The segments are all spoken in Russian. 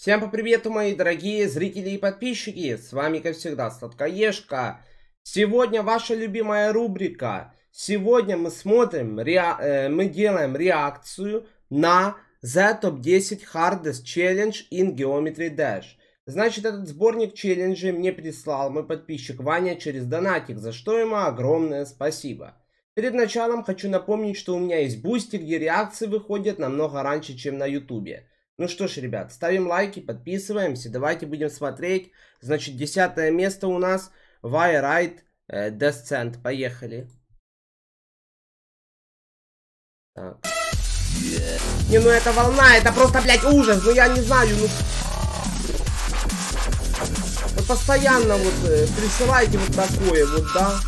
Всем по привету, мои дорогие зрители и подписчики. С вами, как всегда, Сладкоежка. Сегодня ваша любимая рубрика. Сегодня мы смотрим, ре... э, мы делаем реакцию на The Top 10 Hardest Challenge in Geometry Dash. Значит, этот сборник челленджей мне прислал мой подписчик Ваня через донатик, за что ему огромное спасибо. Перед началом хочу напомнить, что у меня есть Boosty, где реакции выходят намного раньше, чем на ютубе. Ну что ж, ребят, ставим лайки, подписываемся, давайте будем смотреть. Значит, десятое место у нас Wire э, Descent. Поехали. Так. Не, ну это волна, это просто, блядь, ужас. Ну я не знаю, ну... Вы постоянно вот э, присылайте вот такое вот, да?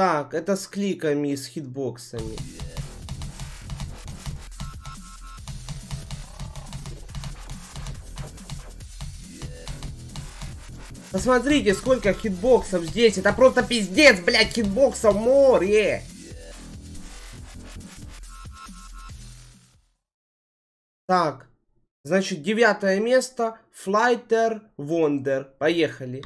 Так, это с кликами, с хитбоксами. Посмотрите, сколько хитбоксов здесь. Это просто пиздец, блядь, хитбоксов море. Так, значит, девятое место. Flighter Wonder. Поехали.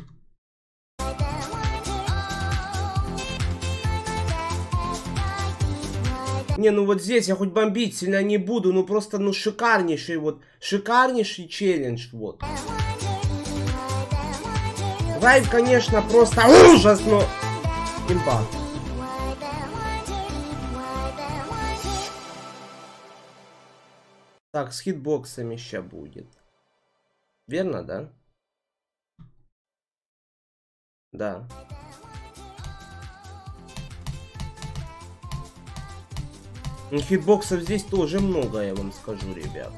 Не, ну вот здесь я хоть бомбить сильно не буду, ну просто, ну шикарнейший вот, шикарнейший челлендж, вот. Вайб, конечно, просто ужас, но... Имба. Так, с хитбоксами сейчас будет. Верно, да? Да. Хитбоксов здесь тоже много, я вам скажу, ребят.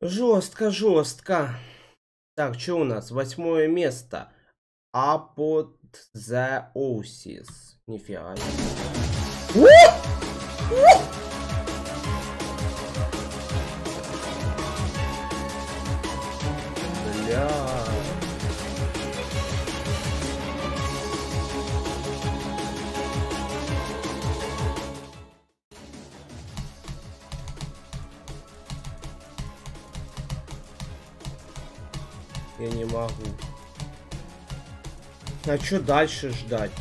Жестко, жестко. Так, что у нас? Восьмое место. Апотзеосис. Нифига. Я не могу. А что дальше ждать?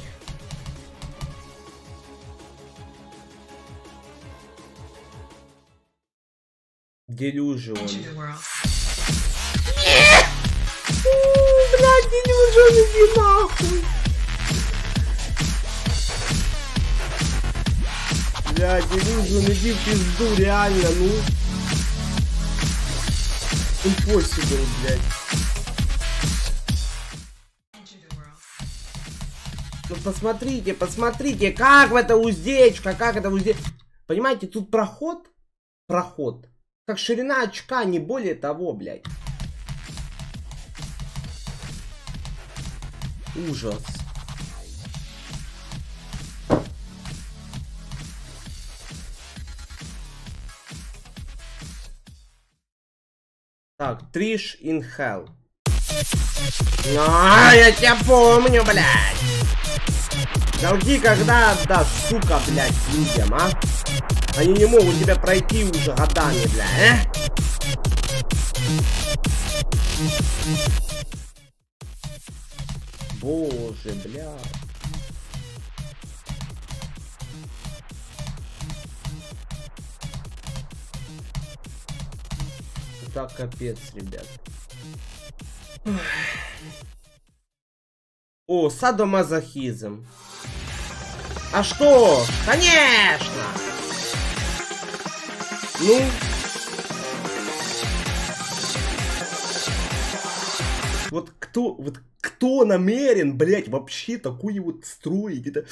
Делюжи он. Блядь, Делюжин, иди нахуй. Бля, Делюжин, иди в пизду, реально, ну. Impossible, блядь. Посмотрите, посмотрите, как в это уздечка, как это уздечка. Понимаете, тут проход, проход, как ширина очка, не более того, блядь. Ужас. Так, Триш in Hell. А, я тебя помню, блядь. Долги когда отдашь, сука, блядь, людям, а? Они не могут тебя пройти уже годами, блядь, э? Боже, блядь. Так капец, ребят. О, садомазохизм. А что? Конечно! Ну? Вот кто, вот кто намерен, блядь, вообще такую вот строить? Это...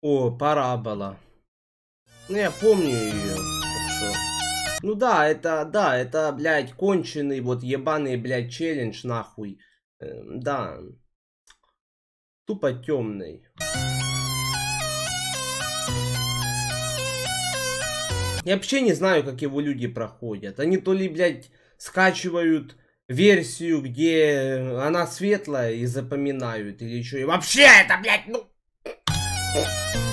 О, парабола. Ну, я помню ее. Ну да, это, да, это, блядь, конченый, вот ебаный, блядь, челлендж, нахуй. Э, да. Тупо темный. Я вообще не знаю, как его люди проходят. Они то ли, блядь, скачивают версию, где она светлая и запоминают, или что. И вообще это, блядь, ну... Música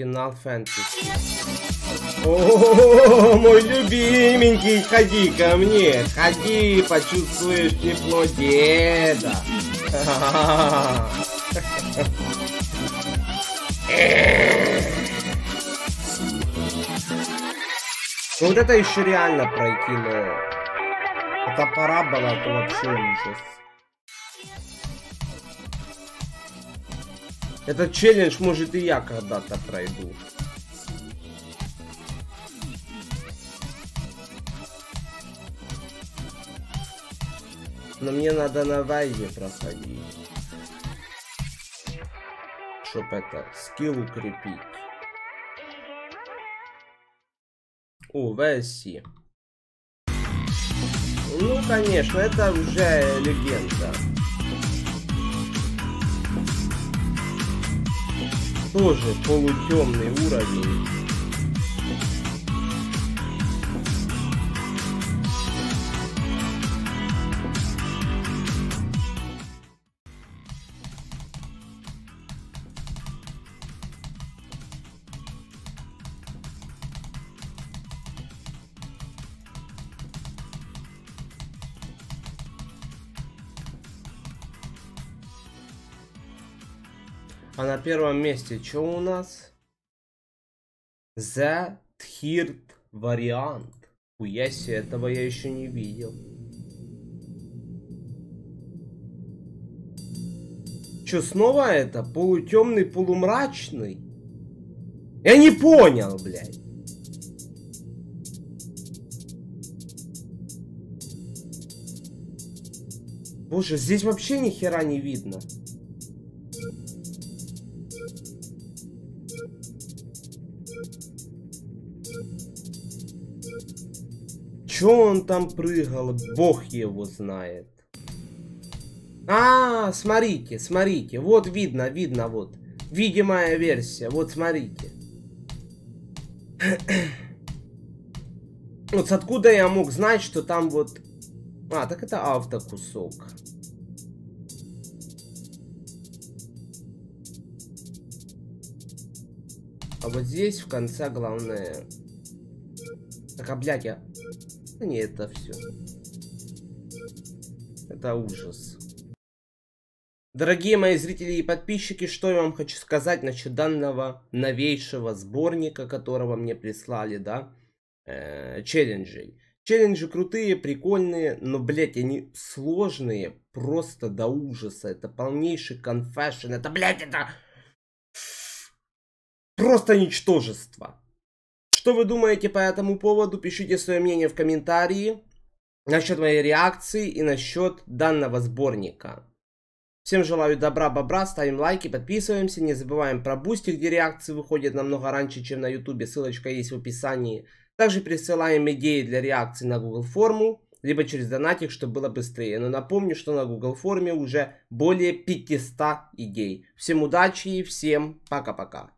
Финал фэнтези. О, мой любименький, ходи ко мне, ходи, почувствуешь тепло деда. Вот это еще реально пройти, но это парабола, это вообще ужас. Этот челлендж, может, и я когда-то пройду. Но мне надо на вайве проходить. Чтоб это, скилл укрепить. О, VSC. Ну, конечно, это уже легенда. Тоже полутемный уровень. А на первом месте что у нас? The Third вариант. Хуя себе, этого я еще не видел. Че, снова это? Полутемный, полумрачный? Я не понял, блядь. Боже, здесь вообще ни хера не видно. Чё он там прыгал? Бог его знает. А, смотрите, смотрите. Вот видно, видно, вот. Видимая версия. Вот смотрите. Вот откуда я мог знать, что там вот... А, так это автокусок. А вот здесь в конце главное... Так, а, блядь, я... Не, это все. Это ужас. Дорогие мои зрители и подписчики, что я вам хочу сказать насчет данного новейшего сборника, которого мне прислали, да, э, челленджей. Челленджи крутые, прикольные, но, блядь, они сложные просто до ужаса. Это полнейший confusion, это, блядь, это просто ничтожество. Что вы думаете по этому поводу? Пишите свое мнение в комментарии насчет моей реакции и насчет данного сборника. Всем желаю добра, бобра, ставим лайки, подписываемся, не забываем про бусти, где реакции выходят намного раньше, чем на ютубе, ссылочка есть в описании. Также присылаем идеи для реакции на Google форму, либо через донатик, чтобы было быстрее. Но напомню, что на Google форме уже более 500 идей. Всем удачи и всем пока-пока.